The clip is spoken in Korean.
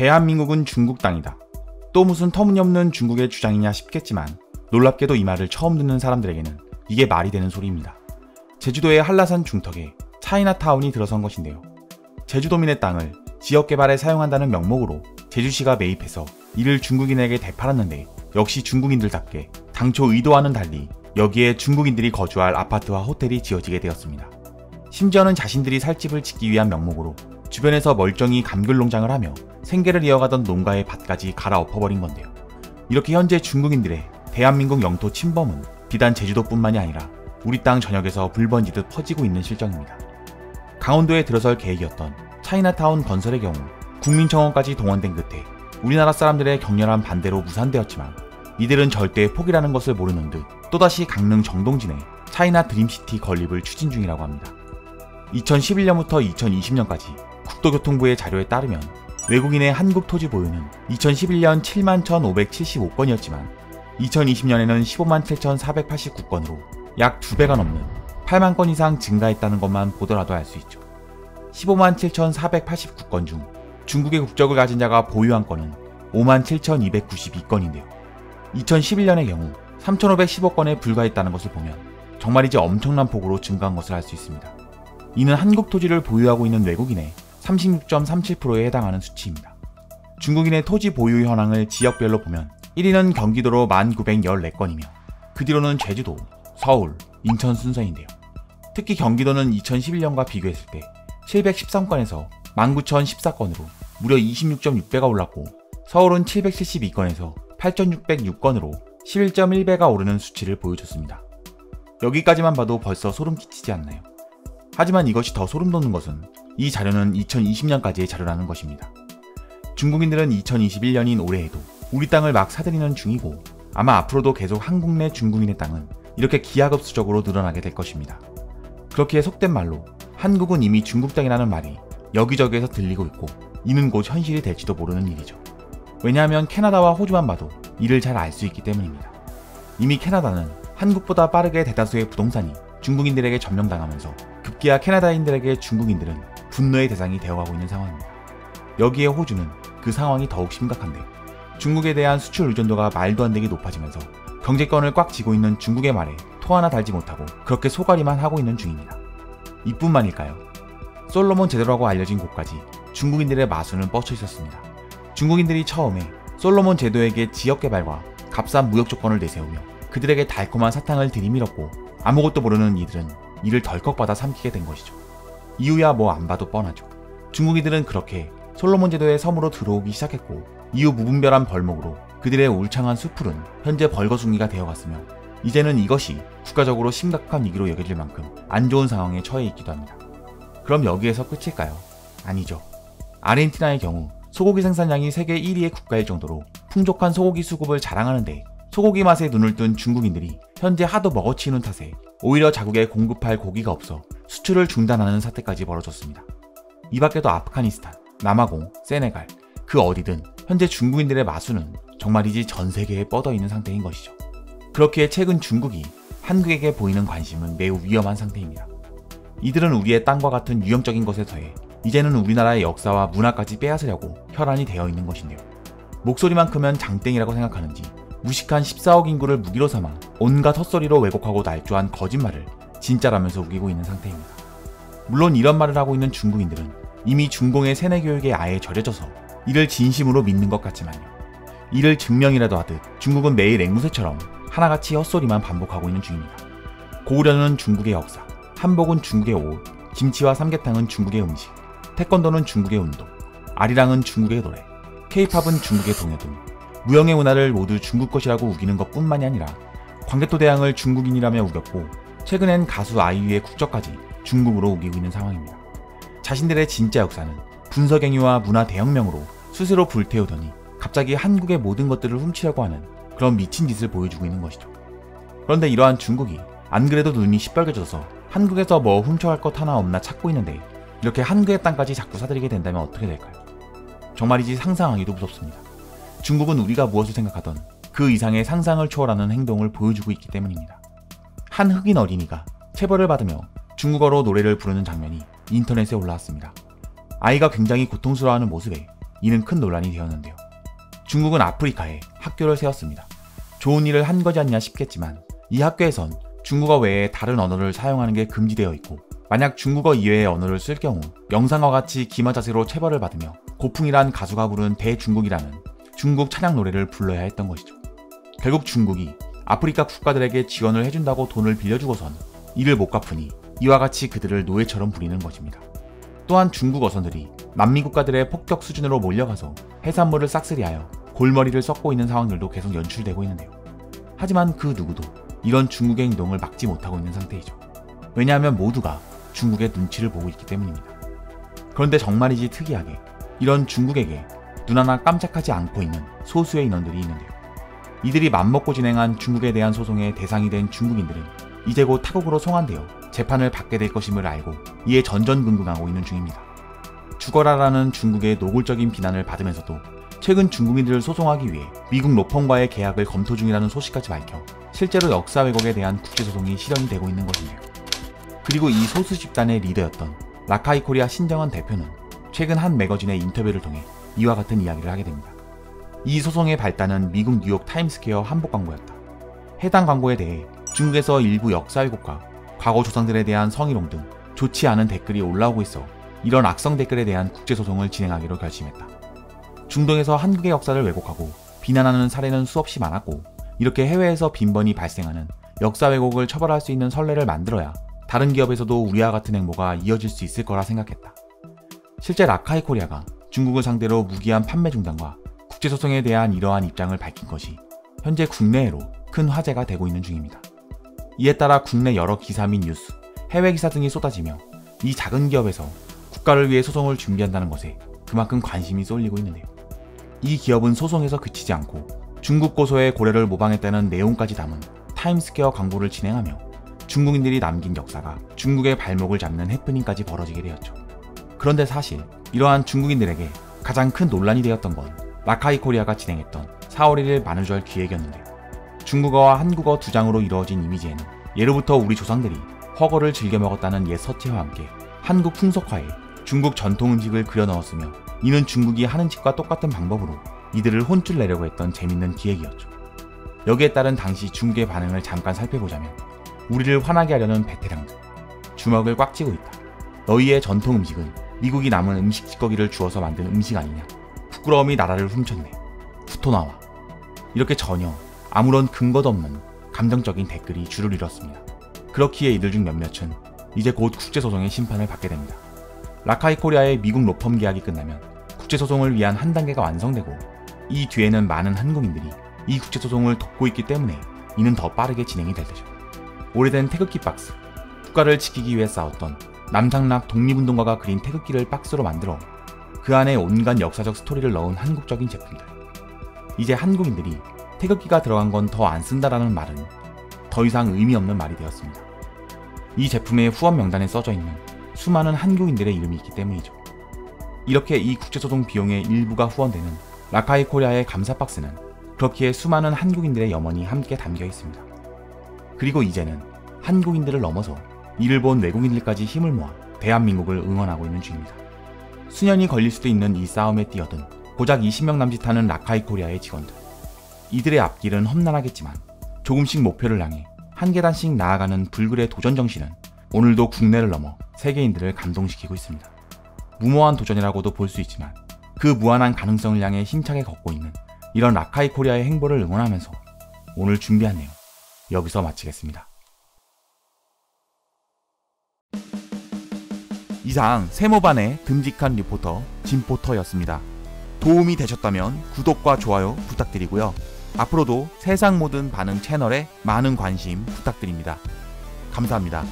대한민국은 중국 땅이다. 또 무슨 터무니없는 중국의 주장이냐 싶겠지만 놀랍게도 이 말을 처음 듣는 사람들에게는 이게 말이 되는 소리입니다. 제주도의 한라산 중턱에 차이나타운이 들어선 것인데요. 제주도민의 땅을 지역 개발에 사용한다는 명목으로 제주시가 매입해서 이를 중국인에게 되팔았는데 역시 중국인들답게 당초 의도와는 달리 여기에 중국인들이 거주할 아파트와 호텔이 지어지게 되었습니다. 심지어는 자신들이 살 집을 짓기 위한 명목으로 주변에서 멀쩡히 감귤 농장을 하며 생계를 이어가던 농가의 밭까지 갈아엎어버린 건데요. 이렇게 현재 중국인들의 대한민국 영토 침범은 비단 제주도뿐만이 아니라 우리 땅 전역에서 불번지듯 퍼지고 있는 실정입니다. 강원도에 들어설 계획이었던 차이나타운 건설의 경우 국민청원까지 동원된 끝에 우리나라 사람들의 격렬한 반대로 무산되었지만 이들은 절대 포기라는 것을 모르는 듯 또다시 강릉 정동진에 차이나 드림시티 건립을 추진 중이라고 합니다. 2011년부터 2020년까지 국토교통부의 자료에 따르면 외국인의 한국 토지 보유는 2011년 7만 1,575건이었지만 2020년에는 15만 7,489건으로 약 2배가 넘는 8만 건 이상 증가했다는 것만 보더라도 알 수 있죠. 15만 7,489건 중 중국의 국적을 가진 자가 보유한 건은 5만 7,292건인데요. 2011년의 경우 3,515건에 불과했다는 것을 보면 정말이지 엄청난 폭으로 증가한 것을 알 수 있습니다. 이는 한국 토지를 보유하고 있는 외국인의 36.37%에 해당하는 수치입니다. 중국인의 토지 보유 현황을 지역별로 보면 1위는 경기도로 1,914건이며 그 뒤로는 제주도, 서울, 인천 순서인데요. 특히 경기도는 2011년과 비교했을 때 713건에서 19,014건으로 무려 26.6배가 올랐고 서울은 772건에서 8,606건으로 11.1배가 오르는 수치를 보여줬습니다. 여기까지만 봐도 벌써 소름 끼치지 않나요? 하지만 이것이 더 소름 돋는 것은 이 자료는 2020년까지의 자료라는 것입니다. 중국인들은 2021년인 올해에도 우리 땅을 막 사들이는 중이고 아마 앞으로도 계속 한국 내 중국인의 땅은 이렇게 기하급수적으로 늘어나게 될 것입니다. 그렇기에 속된 말로 한국은 이미 중국 땅이라는 말이 여기저기에서 들리고 있고 이는 곧 현실이 될지도 모르는 일이죠. 왜냐하면 캐나다와 호주만 봐도 이를 잘 알 수 있기 때문입니다. 이미 캐나다는 한국보다 빠르게 대다수의 부동산이 중국인들에게 점령당하면서 급기야 캐나다인들에게 중국인들은 분노의 대상이 되어가고 있는 상황입니다. 여기에 호주는 그 상황이 더욱 심각한데 중국에 대한 수출 의존도가 말도 안 되게 높아지면서 경제권을 꽉 쥐고 있는 중국의 말에 토 하나 달지 못하고 그렇게 소가리만 하고 있는 중입니다. 이뿐만일까요? 솔로몬 제도라고 알려진 곳까지 중국인들의 마수는 뻗쳐 있었습니다. 중국인들이 처음에 솔로몬 제도에게 지역 개발과 값싼 무역 조건을 내세우며 그들에게 달콤한 사탕을 들이밀었고 아무것도 모르는 이들은 이를 덜컥 받아 삼키게 된 것이죠. 이유야 뭐 안 봐도 뻔하죠. 중국인들은 그렇게 솔로몬 제도의 섬으로 들어오기 시작했고 이후 무분별한 벌목으로 그들의 울창한 수풀은 현재 벌거숭이가 되어갔으며 이제는 이것이 국가적으로 심각한 위기로 여겨질 만큼 안 좋은 상황에 처해 있기도 합니다. 그럼 여기에서 끝일까요? 아니죠. 아르헨티나의 경우 소고기 생산량이 세계 1위의 국가일 정도로 풍족한 소고기 수급을 자랑하는데 소고기 맛에 눈을 뜬 중국인들이 현재 하도 먹어치우는 탓에 오히려 자국에 공급할 고기가 없어 수출을 중단하는 사태까지 벌어졌습니다. 이 밖에도 아프가니스탄, 남아공, 세네갈, 그 어디든 현재 중국인들의 마수는 정말이지 전 세계에 뻗어 있는 상태인 것이죠. 그렇기에 최근 중국이 한국에게 보이는 관심은 매우 위험한 상태입니다. 이들은 우리의 땅과 같은 유형적인 것에 더해 이제는 우리나라의 역사와 문화까지 빼앗으려고 혈안이 되어 있는 것인데요. 목소리만 크면 장땡이라고 생각하는지 무식한 14억 인구를 무기로 삼아 온갖 헛소리로 왜곡하고 날조한 거짓말을 진짜라면서 우기고 있는 상태입니다. 물론 이런 말을 하고 있는 중국인들은 이미 중공의 세뇌 교육에 아예 절여져서 이를 진심으로 믿는 것 같지만요. 이를 증명이라도 하듯 중국은 매일 앵무새처럼 하나같이 헛소리만 반복하고 있는 중입니다. 고구려는 중국의 역사, 한복은 중국의 옷, 김치와 삼계탕은 중국의 음식, 태권도는 중국의 운동, 아리랑은 중국의 노래, 케이팝은 중국의 동요 등 무형의 문화를 모두 중국 것이라고 우기는 것 뿐만이 아니라 광개토 대왕을 중국인이라며 우겼고 최근엔 가수 아이유의 국적까지 중국으로 우기고 있는 상황입니다. 자신들의 진짜 역사는 분서갱유와 문화 대혁명으로 스스로 불태우더니 갑자기 한국의 모든 것들을 훔치려고 하는 그런 미친 짓을 보여주고 있는 것이죠. 그런데 이러한 중국이 안 그래도 눈이 시뻘개져서 한국에서 뭐 훔쳐갈 것 하나 없나 찾고 있는데 이렇게 한국의 땅까지 자꾸 사들이게 된다면 어떻게 될까요? 정말이지 상상하기도 무섭습니다. 중국은 우리가 무엇을 생각하던 그 이상의 상상을 초월하는 행동을 보여주고 있기 때문입니다. 한 흑인 어린이가 체벌을 받으며 중국어로 노래를 부르는 장면이 인터넷에 올라왔습니다. 아이가 굉장히 고통스러워하는 모습에 이는 큰 논란이 되었는데요. 중국은 아프리카에 학교를 세웠습니다. 좋은 일을 한 거지 않냐 싶겠지만 이 학교에선 중국어 외에 다른 언어를 사용하는 게 금지되어 있고 만약 중국어 이외의 언어를 쓸 경우 영상과 같이 기마 자세로 체벌을 받으며 고풍이란 가수가 부른 대중국이라는 중국 찬양 노래를 불러야 했던 것이죠. 결국 중국이 아프리카 국가들에게 지원을 해준다고 돈을 빌려주고선 이를 못 갚으니 이와 같이 그들을 노예처럼 부리는 것입니다. 또한 중국 어선들이 남미 국가들의 폭격 수준으로 몰려가서 해산물을 싹쓸이하여 골머리를 썩고 있는 상황들도 계속 연출되고 있는데요. 하지만 그 누구도 이런 중국의 행동을 막지 못하고 있는 상태이죠. 왜냐하면 모두가 중국의 눈치를 보고 있기 때문입니다. 그런데 정말이지 특이하게 이런 중국에게 눈 하나 깜짝하지 않고 있는 소수의 인원들이 있는데요. 이들이 맘먹고 진행한 중국에 대한 소송의 대상이 된 중국인들은 이제 곧 타국으로 송환되어 재판을 받게 될 것임을 알고 이에 전전긍긍하고 있는 중입니다. 죽어라라는 중국의 노골적인 비난을 받으면서도 최근 중국인들을 소송하기 위해 미국 로펌과의 계약을 검토 중이라는 소식까지 밝혀 실제로 역사 왜곡에 대한 국제소송이 실현이 되고 있는 것인데요. 그리고 이 소수 집단의 리더였던 라카이 코리아 신정원 대표는 최근 한 매거진의 인터뷰를 통해 이와 같은 이야기를 하게 됩니다. 이 소송의 발단은 미국 뉴욕 타임스퀘어 한복 광고였다. 해당 광고에 대해 중국에서 일부 역사 왜곡과 과거 조상들에 대한 성희롱 등 좋지 않은 댓글이 올라오고 있어 이런 악성 댓글에 대한 국제소송을 진행하기로 결심했다. 중국에서 한국의 역사를 왜곡하고 비난하는 사례는 수없이 많았고 이렇게 해외에서 빈번히 발생하는 역사 왜곡을 처벌할 수 있는 선례를 만들어야 다른 기업에서도 우리와 같은 행보가 이어질 수 있을 거라 생각했다. 실제 라카이 코리아가 중국을 상대로 무기한 판매 중단과 국제소송에 대한 이러한 입장을 밝힌 것이 현재 국내외로 큰 화제가 되고 있는 중입니다. 이에 따라 국내 여러 기사 및 뉴스, 해외 기사 등이 쏟아지며 이 작은 기업에서 국가를 위해 소송을 준비한다는 것에 그만큼 관심이 쏠리고 있는데요. 이 기업은 소송에서 그치지 않고 중국 고서의 고려를 모방했다는 내용까지 담은 타임스퀘어 광고를 진행하며 중국인들이 남긴 역사가 중국의 발목을 잡는 해프닝까지 벌어지게 되었죠. 그런데 사실 이러한 중국인들에게 가장 큰 논란이 되었던 건 라카이 코리아가 진행했던 4월 1일 만우절 기획이었는데요. 중국어와 한국어 두 장으로 이루어진 이미지에는 예로부터 우리 조상들이 훠궈를 즐겨 먹었다는 옛 서체와 함께 한국 풍속화에 중국 전통 음식을 그려 넣었으며 이는 중국이 하는 짓과 똑같은 방법으로 이들을 혼쭐 내려고 했던 재밌는 기획이었죠. 여기에 따른 당시 중국의 반응을 잠깐 살펴보자면 우리를 화나게 하려는 베테랑들 주먹을 꽉 쥐고 있다. 너희의 전통 음식은 미국이 남은 음식 찌꺼기를 주어서 만든 음식 아니냐. 부끄러움이 나라를 훔쳤네. 붙어 나와. 이렇게 전혀 아무런 근거도 없는 감정적인 댓글이 줄을 이뤘습니다. 그렇기에 이들 중 몇몇은 이제 곧 국제소송의 심판을 받게 됩니다. 라카이 코리아의 미국 로펌 계약이 끝나면 국제소송을 위한 한 단계가 완성되고 이 뒤에는 많은 한국인들이 이 국제소송을 돕고 있기 때문에 이는 더 빠르게 진행이 될 테죠. 오래된 태극기 박스, 국가를 지키기 위해 싸웠던 남상락 독립운동가가 그린 태극기를 박스로 만들어 그 안에 온갖 역사적 스토리를 넣은 한국적인 제품들. 이제 한국인들이 태극기가 들어간 건 더 안 쓴다라는 말은 더 이상 의미 없는 말이 되었습니다. 이 제품의 후원 명단에 써져 있는 수많은 한국인들의 이름이 있기 때문이죠. 이렇게 이 국제소송 비용의 일부가 후원되는 라카이 코리아의 감사 박스는 그렇기에 수많은 한국인들의 염원이 함께 담겨 있습니다. 그리고 이제는 한국인들을 넘어서 이를 본 외국인들까지 힘을 모아 대한민국을 응원하고 있는 중입니다. 수년이 걸릴 수도 있는 이 싸움에 뛰어든 고작 20명 남짓하는 라카이 코리아의 직원들. 이들의 앞길은 험난하겠지만 조금씩 목표를 향해 한 계단씩 나아가는 불굴의 도전 정신은 오늘도 국내를 넘어 세계인들을 감동시키고 있습니다. 무모한 도전이라고도 볼 수 있지만 그 무한한 가능성을 향해 힘차게 걷고 있는 이런 라카이 코리아의 행보를 응원하면서 오늘 준비한 내용 여기서 마치겠습니다. 이상 세모반의 듬직한 리포터 진포터였습니다. 도움이 되셨다면 구독과 좋아요 부탁드리고요. 앞으로도 세상 모든 반응 채널에 많은 관심 부탁드립니다. 감사합니다.